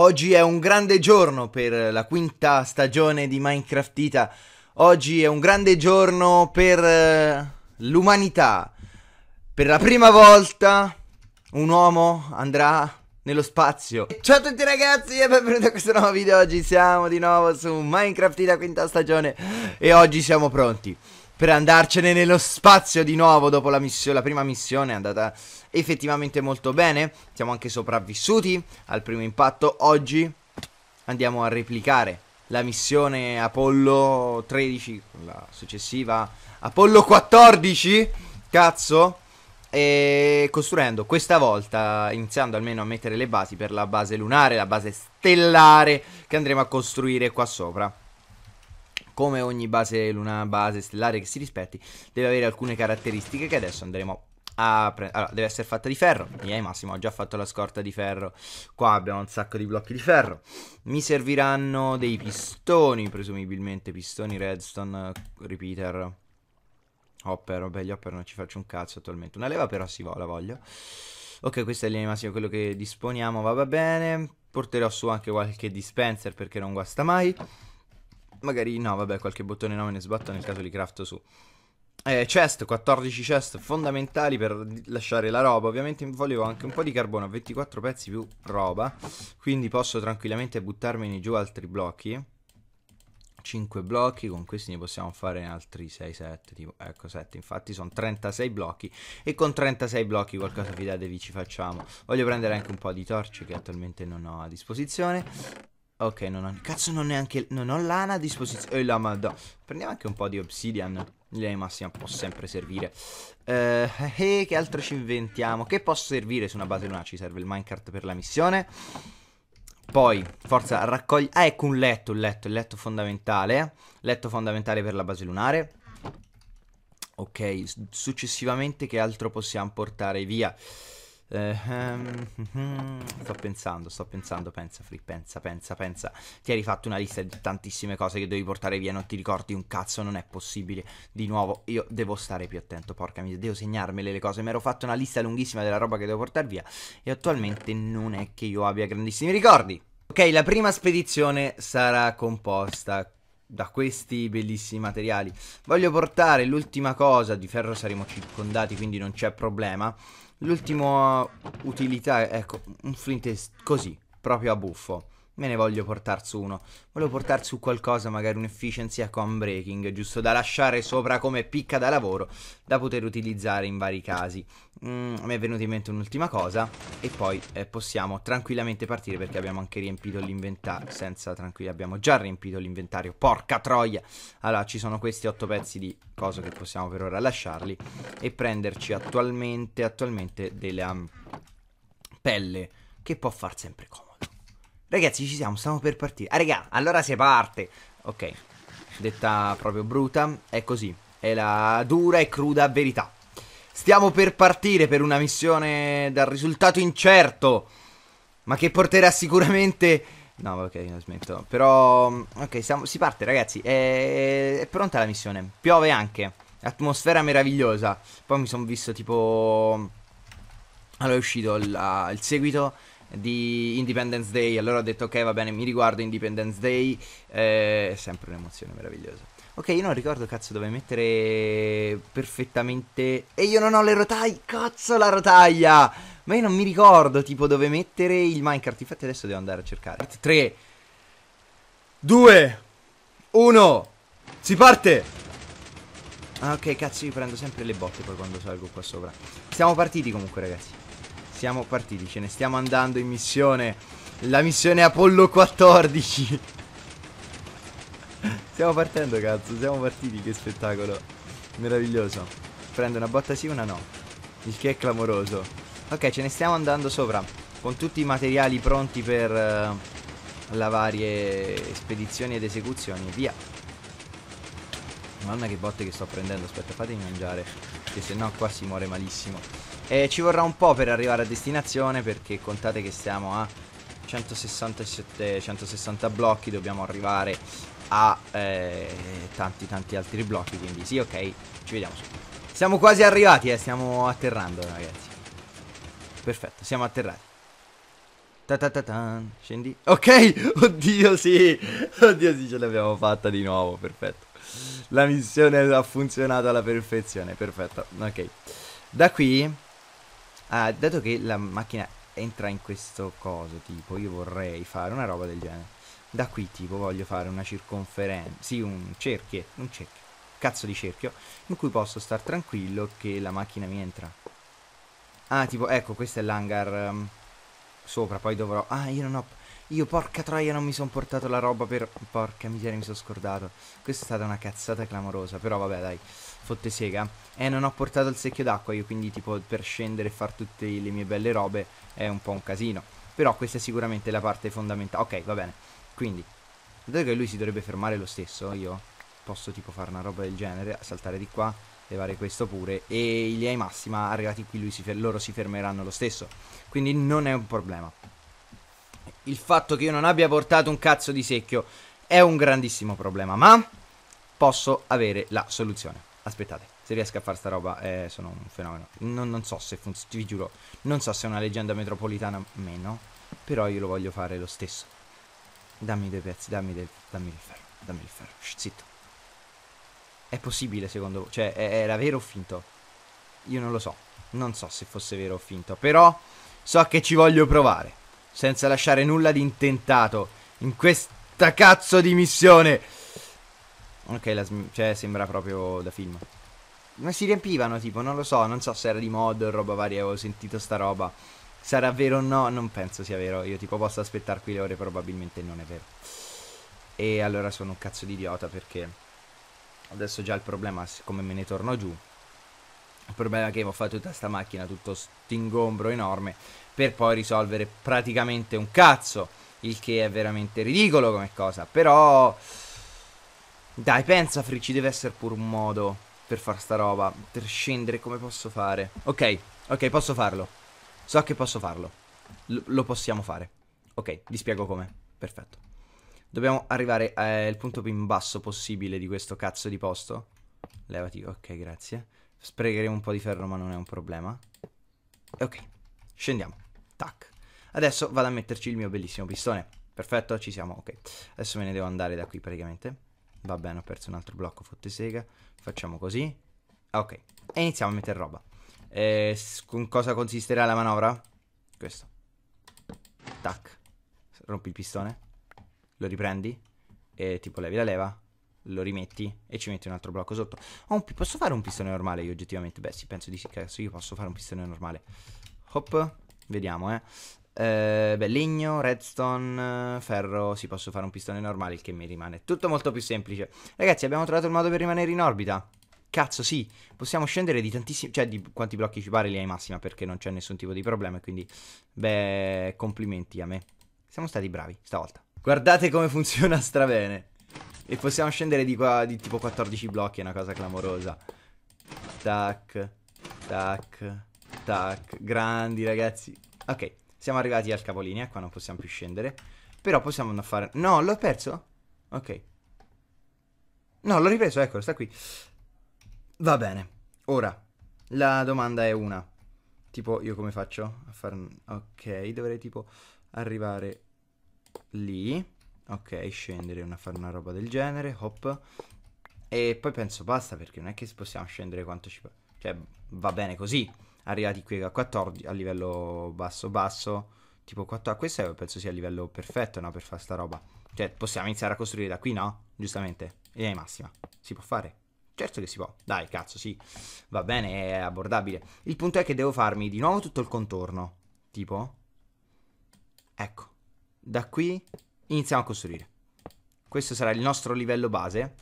Oggi è un grande giorno per la quinta stagione di Minecraftita. Oggi è un grande giorno per eh, l'umanità. Per la prima volta un uomo andrà nello spazio. Ciao a tutti ragazzi e benvenuti a questo nuovo video. Oggi siamo di nuovo su Minecraftita quinta stagione e oggi siamo pronti per andarcene nello spazio di nuovo dopo la, missione, la prima missione è andata effettivamente molto bene. Siamo anche sopravvissuti al primo impatto. Oggi andiamo a replicare la missione Apollo 13, la successiva Apollo 14. Cazzo. E costruendo questa volta, iniziando almeno a mettere le basi per la base lunare, la base stellare che andremo a costruire qua sopra come ogni base luna base stellare che si rispetti, deve avere alcune caratteristiche che adesso andremo a prendere. Allora, deve essere fatta di ferro. Miei Massimo, ho già fatto la scorta di ferro. Qua abbiamo un sacco di blocchi di ferro. Mi serviranno dei pistoni, presumibilmente pistoni redstone, repeater. Hopper, vabbè, gli hopper non ci faccio un cazzo attualmente. Una leva però si la voglio. Ok, questo è linea massimo, quello che disponiamo va bene. Porterò su anche qualche dispenser perché non guasta mai. Magari no, vabbè, qualche bottone no me ne sbatto nel caso li crafto su. Eh, chest, 14 chest fondamentali per lasciare la roba. Ovviamente volevo anche un po' di carbone, 24 pezzi più roba. Quindi posso tranquillamente buttarmene giù altri blocchi. 5 blocchi, con questi ne possiamo fare altri 6, 7, tipo, ecco 7, infatti sono 36 blocchi e con 36 blocchi qualcosa fidatevi ci facciamo. Voglio prendere anche un po' di torce che attualmente non ho a disposizione Ok, non ho... Cazzo, non, neanche, non ho lana a disposizione. Eh, la madonna. Prendiamo anche un po' di obsidian. Lei massima può sempre servire. Eh, eh, che altro ci inventiamo? Che può servire su una base lunare? Ci serve il minecart per la missione. Poi, forza, raccogli... Ah, ecco un letto, un letto, il letto fondamentale. Letto fondamentale per la base lunare. Ok, successivamente che altro possiamo portare via? Eh, um, sto pensando, sto pensando, pensa Free, pensa, pensa, pensa. Ti hai rifatto una lista di tantissime cose che devi portare via, non ti ricordi un cazzo, non è possibile. Di nuovo, io devo stare più attento, porca miseria, devo segnarmele le cose. Mi ero fatto una lista lunghissima della roba che devo portare via e attualmente non è che io abbia grandissimi ricordi. Ok, la prima spedizione sarà composta da questi bellissimi materiali. Voglio portare l'ultima cosa, di ferro saremo circondati, quindi non c'è problema. L'ultima utilità, ecco, un flint così, proprio a buffo. Me ne voglio portare su uno. Volevo portare su qualcosa, magari un efficiency a con breaking, giusto da lasciare sopra come picca da lavoro, da poter utilizzare in vari casi. Mm, mi è venuta in mente un'ultima cosa e poi eh, possiamo tranquillamente partire perché abbiamo anche riempito l'inventario. Senza tranquilli, abbiamo già riempito l'inventario. Porca troia! Allora, ci sono questi otto pezzi di cosa che possiamo per ora lasciarli e prenderci attualmente, attualmente della um, pelle che può far sempre comodo. Ragazzi, ci siamo, stiamo per partire. Ah, raga, allora si parte. Ok, detta proprio bruta, è così. È la dura e cruda verità. Stiamo per partire per una missione dal risultato incerto, ma che porterà sicuramente... No, ok, non smetto. Però, ok, siamo... si parte ragazzi, è... è pronta la missione. Piove anche, atmosfera meravigliosa. Poi mi sono visto tipo... Allora è uscito il, il seguito di Independence Day. Allora ho detto ok va bene, mi riguardo Independence Day. Eh, è sempre un'emozione meravigliosa. Ok, io non ricordo cazzo dove mettere perfettamente... E io non ho le rotaie, cazzo la rotaia! Ma io non mi ricordo tipo dove mettere il minecart, infatti adesso devo andare a cercare. 3, 2, 1, si parte! Ah ok, cazzo io prendo sempre le botte poi quando salgo qua sopra. Siamo partiti comunque ragazzi. Siamo partiti, ce ne stiamo andando in missione. La missione Apollo 14. Stiamo partendo, cazzo. Siamo partiti, che spettacolo. Meraviglioso. Prendo una botta sì, una no. Il che è clamoroso. Ok, ce ne stiamo andando sopra. Con tutti i materiali pronti per uh, la varie spedizioni ed esecuzioni. Via. Mamma che botte che sto prendendo. Aspetta, fatemi mangiare. Che se no qua si muore malissimo. E ci vorrà un po' per arrivare a destinazione. Perché contate che stiamo a 167, 160 blocchi. Dobbiamo arrivare a eh, tanti tanti altri blocchi quindi sì ok ci vediamo su siamo quasi arrivati eh stiamo atterrando ragazzi perfetto siamo atterrati Ta ta ta ta. Scendi. Ok, oddio sì. Oddio sì, ce l'abbiamo fatta di nuovo, perfetto. La missione ha funzionato alla perfezione, perfetto. Ok. Da qui, ah, dato che la macchina entra in questo coso, tipo, io vorrei fare una roba del genere. Da qui, tipo, voglio fare una circonferenza, sì, un cerchio, un cerchio, cazzo di cerchio, in cui posso star tranquillo che la macchina mi entra. Ah, tipo, ecco, questo è l'hangar um, sopra, poi dovrò... Ah, io non ho... Io, porca troia, non mi sono portato la roba per... Porca miseria, mi sono scordato. Questa è stata una cazzata clamorosa, però vabbè, dai, fotte sega. Eh, non ho portato il secchio d'acqua, io quindi, tipo, per scendere e fare tutte le mie belle robe è un po' un casino. Però questa è sicuramente la parte fondamentale. Ok, va bene. Quindi, dato che lui si dovrebbe fermare lo stesso, io posso, tipo, fare una roba del genere, saltare di qua levare questo pure e in linea massima arrivati qui si loro si fermeranno lo stesso quindi non è un problema il fatto che io non abbia portato un cazzo di secchio è un grandissimo problema ma posso avere la soluzione aspettate se riesco a fare sta roba eh, sono un fenomeno non, non so se funziona vi giuro non so se è una leggenda metropolitana o meno però io lo voglio fare lo stesso dammi dei pezzi dammi, del, dammi il ferro dammi il ferro Shh, zitto è possibile secondo voi? Cioè, era vero o finto? Io non lo so. Non so se fosse vero o finto. Però so che ci voglio provare. Senza lasciare nulla di intentato. In questa cazzo di missione. Ok, la cioè sembra proprio da film. Ma si riempivano tipo, non lo so. Non so se era di mod o roba varia. Avevo sentito sta roba. Sarà vero o no? Non penso sia vero. Io tipo posso aspettare qui le ore. Probabilmente non è vero. E allora sono un cazzo di idiota perché Adesso già il problema, siccome me ne torno giù, il problema è che ho fatto tutta questa macchina, tutto stingombro enorme, per poi risolvere praticamente un cazzo, il che è veramente ridicolo come cosa. Però, dai, pensa, Free, ci deve essere pure un modo per fare sta roba, per scendere, come posso fare? Ok, ok, posso farlo. So che posso farlo. L lo possiamo fare. Ok, vi spiego come. Perfetto. Dobbiamo arrivare al punto più in basso possibile di questo cazzo di posto. Levati, ok, grazie. Spregheremo un po' di ferro, ma non è un problema. Ok, scendiamo. Tac. Adesso vado a metterci il mio bellissimo pistone. Perfetto, ci siamo, ok. Adesso me ne devo andare da qui praticamente. Va bene, ho perso un altro blocco, fotte sega. Facciamo così. Ok, e iniziamo a mettere roba. Eh, con cosa consisterà la manovra? Questo. Tac. Rompi il pistone lo riprendi e tipo levi la leva, lo rimetti e ci metti un altro blocco sotto. Oh, posso fare un pistone normale io oggettivamente? Beh sì, penso di sì, cazzo, io posso fare un pistone normale. Hop, vediamo eh. eh beh, legno, redstone, ferro, sì, posso fare un pistone normale, il che mi rimane tutto molto più semplice. Ragazzi, abbiamo trovato il modo per rimanere in orbita. Cazzo, sì, possiamo scendere di tantissimi, cioè di quanti blocchi ci pare lì ai massima perché non c'è nessun tipo di problema, quindi, beh, complimenti a me. Siamo stati bravi stavolta. Guardate come funziona strabene. E possiamo scendere di qua di tipo 14 blocchi, è una cosa clamorosa. Tac, tac, tac. Grandi ragazzi. Ok, siamo arrivati al capolinea, qua non possiamo più scendere. Però possiamo andare a fare... No, l'ho perso? Ok. No, l'ho ripreso, eccolo, sta qui. Va bene. Ora, la domanda è una. Tipo, io come faccio a fare... Ok, dovrei tipo arrivare lì. Ok, scendere, una, fare una roba del genere, hop. E poi penso basta perché non è che possiamo scendere quanto ci... Cioè, va bene così. Arrivati qui a 14, a livello basso basso. Tipo 4... Questo penso sia il livello perfetto, no? Per fare sta roba. Cioè, possiamo iniziare a costruire da qui, no? Giustamente. E è massima. Si può fare? Certo che si può. Dai, cazzo, sì. Va bene, è abbordabile. Il punto è che devo farmi di nuovo tutto il contorno. Tipo... Ecco. Da qui iniziamo a costruire. Questo sarà il nostro livello base.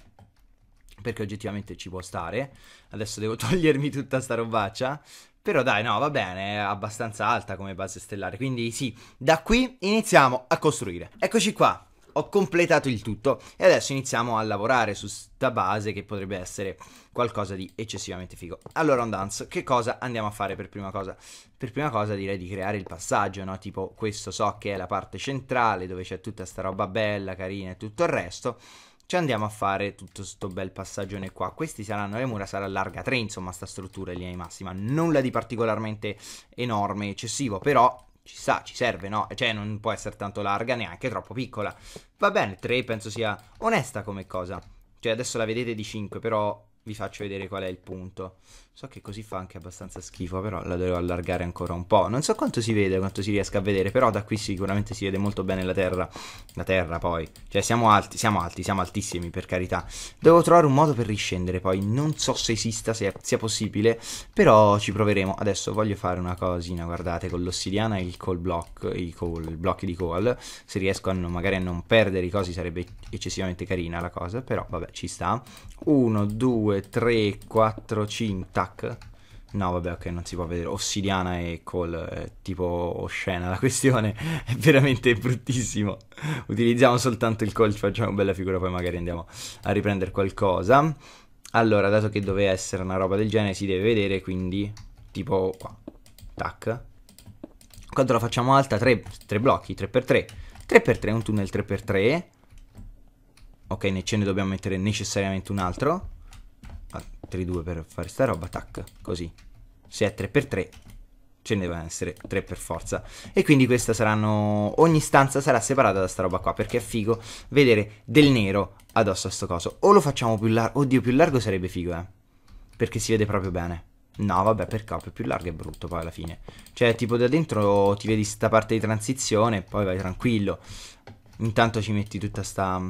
Perché oggettivamente ci può stare. Adesso devo togliermi tutta sta robaccia. Però dai, no, va bene, è abbastanza alta come base stellare. Quindi sì, da qui iniziamo a costruire. Eccoci qua ho completato il tutto e adesso iniziamo a lavorare su sta base che potrebbe essere qualcosa di eccessivamente figo. Allora, on dance, che cosa andiamo a fare per prima cosa? Per prima cosa direi di creare il passaggio, no? Tipo, questo so che è la parte centrale dove c'è tutta sta roba bella, carina e tutto il resto. Ci andiamo a fare tutto sto bel passaggione qua. Questi saranno le mura, sarà larga 3, insomma, sta struttura in linea di massima. Nulla di particolarmente enorme, eccessivo, però ci sta, ci serve, no? Cioè non può essere tanto larga, neanche troppo piccola. Va bene, 3 penso sia onesta come cosa. Cioè adesso la vedete di 5, però vi faccio vedere qual è il punto. So che così fa anche abbastanza schifo, però la devo allargare ancora un po'. Non so quanto si vede, quanto si riesca a vedere, però da qui sicuramente si vede molto bene la terra. La terra poi. Cioè siamo alti, siamo alti, siamo altissimi per carità. Devo trovare un modo per riscendere poi. Non so se esista, se sia possibile, però ci proveremo. Adesso voglio fare una cosina, guardate, con l'ossidiana e il coal block, i coal, blocchi di coal. Se riesco a non, magari a non perdere i cosi sarebbe eccessivamente carina la cosa, però vabbè, ci sta. 1, 2, 3, 4, 5, tac. No, vabbè, ok, non si può vedere. Ossidiana e Call, è tipo oscena la questione, è veramente bruttissimo. Utilizziamo soltanto il ci facciamo una bella figura, poi magari andiamo a riprendere qualcosa. Allora, dato che doveva essere una roba del genere, si deve vedere, quindi tipo qua. Tac. Quando la facciamo alta? 3, 3 blocchi, 3x3. 3x3, un tunnel 3x3. Ok, ne ce ne dobbiamo mettere necessariamente un altro altri due per fare sta roba, tac, così. Se è 3x3, ce ne devono essere 3 per forza. E quindi questa saranno. Ogni stanza sarà separata da sta roba qua. Perché è figo vedere del nero addosso a sto coso. O lo facciamo più largo. Oddio, più largo sarebbe figo, eh. Perché si vede proprio bene. No, vabbè, per capo, più largo è brutto poi alla fine. Cioè, tipo da dentro ti vedi sta parte di transizione, poi vai tranquillo. Intanto ci metti tutta sta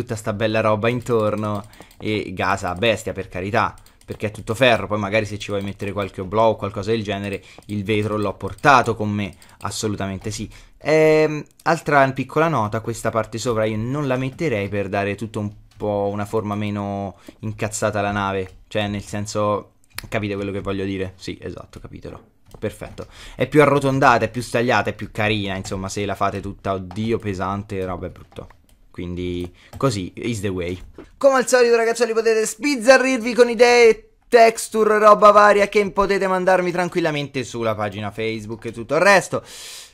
tutta sta bella roba intorno e gasa a bestia per carità perché è tutto ferro, poi magari se ci vuoi mettere qualche oblò o qualcosa del genere, il vetro l'ho portato con me, assolutamente sì. Ehm, altra piccola nota, questa parte sopra io non la metterei per dare tutto un po' una forma meno incazzata alla nave, cioè nel senso, capite quello che voglio dire? Sì, esatto, capitelo. Perfetto. È più arrotondata, è più stagliata, è più carina, insomma, se la fate tutta, oddio, pesante, roba è brutto. Quindi così is the way. Come al solito ragazzi potete sbizzarrirvi con idee texture, roba varia che potete mandarmi tranquillamente sulla pagina Facebook e tutto il resto.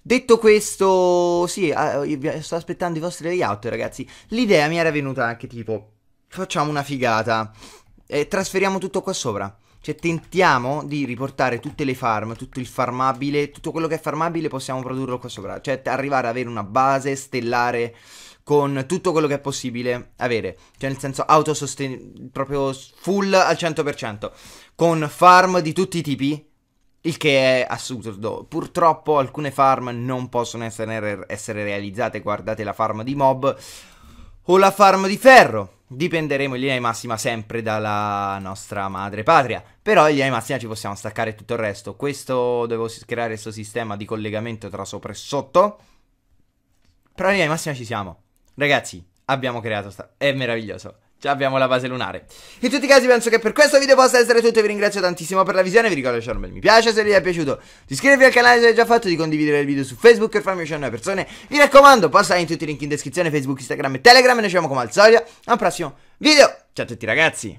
Detto questo, sì, eh, sto aspettando i vostri layout ragazzi. L'idea mi era venuta anche tipo, facciamo una figata e trasferiamo tutto qua sopra. Cioè tentiamo di riportare tutte le farm, tutto il farmabile, tutto quello che è farmabile possiamo produrlo qua sopra. Cioè arrivare ad avere una base stellare con tutto quello che è possibile avere, cioè nel senso autosostenibile, proprio full al 100%, con farm di tutti i tipi, il che è assurdo. Purtroppo alcune farm non possono essere, essere realizzate, guardate la farm di mob o la farm di ferro. Dipenderemo in linea di massima sempre dalla nostra madre patria. Però in linea di massima ci possiamo staccare tutto il resto. Questo devo creare questo sistema di collegamento tra sopra e sotto. Però in linea di massima ci siamo. Ragazzi, abbiamo creato sta... È meraviglioso. Già abbiamo la base lunare. In tutti i casi penso che per questo video possa essere tutto. Vi ringrazio tantissimo per la visione. Vi ricordo di lasciare un bel mi piace se vi è piaciuto. Di iscrivervi al canale se l'avete già fatto. Di condividere il video su Facebook per farmi uscire nuove persone. Vi raccomando, passate in tutti i link in descrizione. Facebook, Instagram e Telegram. E noi ci vediamo come al solito. A un prossimo video. Ciao a tutti ragazzi.